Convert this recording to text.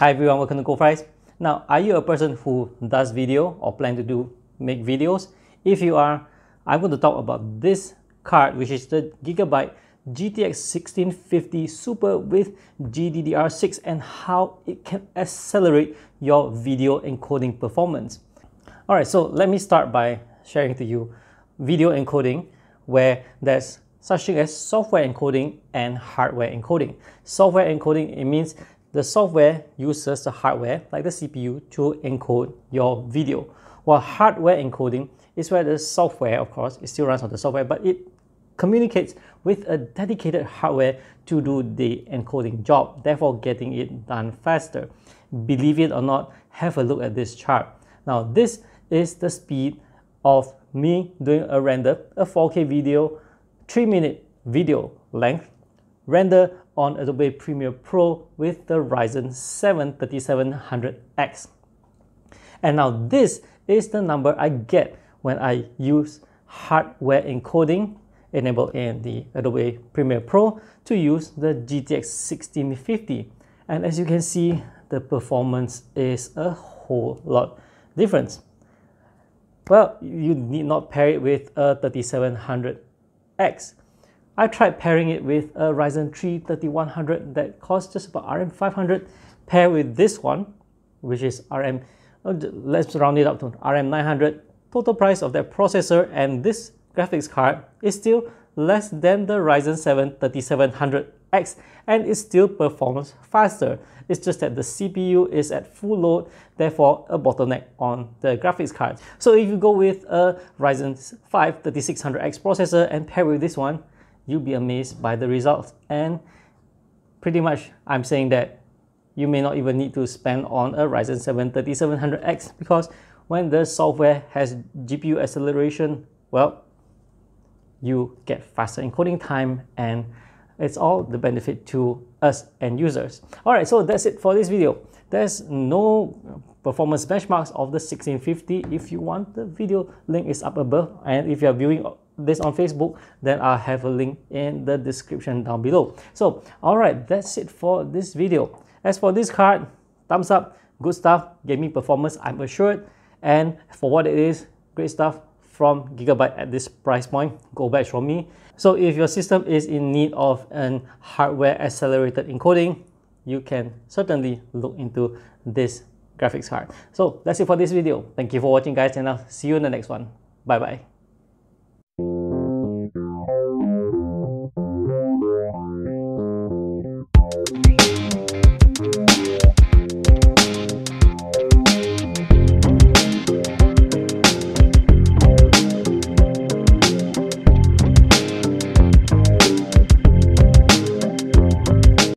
Hi everyone, welcome to goldfries. Now, are you a person who does video or plan to do make videos? If you are, I'm going to talk about this card which is the Gigabyte GTX 1650 Super with GDDR6 and how it can accelerate your video encoding performance. Alright, so let me start by sharing to you video encoding where there's such thing as software encoding and hardware encoding. Software encoding, it means the software uses the hardware, like the CPU, to encode your video. While hardware encoding is where the software, of course, it still runs on the software, but it communicates with a dedicated hardware to do the encoding job, therefore getting it done faster. Believe it or not, have a look at this chart. Now, this is the speed of me doing a render, a 4K video, 3 minute video length, render on Adobe Premiere Pro with the Ryzen 7 3700X. And now this is the number I get when I use hardware encoding enabled in the Adobe Premiere Pro to use the GTX 1650. And as you can see, the performance is a whole lot different. Well, you need not pair it with a 3700X. I tried pairing it with a Ryzen 3 3100 that costs just about RM 500. Pair with this one, which is RM, uh, let's round it up to RM 900. Total price of that processor and this graphics card is still less than the Ryzen 7 3700X and it still performs faster. It's just that the CPU is at full load, therefore a bottleneck on the graphics card. So if you go with a Ryzen 5 3600X processor and pair with this one, you'll be amazed by the results. And pretty much I'm saying that you may not even need to spend on a Ryzen 7 3700X because when the software has GPU acceleration, well, you get faster encoding time and it's all the benefit to us and users. All right, so that's it for this video. There's no performance benchmarks of the 1650. If you want, the video link is up above. And if you're viewing this on Facebook, then I'll have a link in the description down below. So, all right, that's it for this video. As for this card, thumbs up, good stuff, gaming performance, I'm assured. And for what it is, great stuff from Gigabyte at this price point, go back from me. So if your system is in need of an hardware accelerated encoding, you can certainly look into this graphics card. So that's it for this video. Thank you for watching guys and I'll see you in the next one. Bye bye.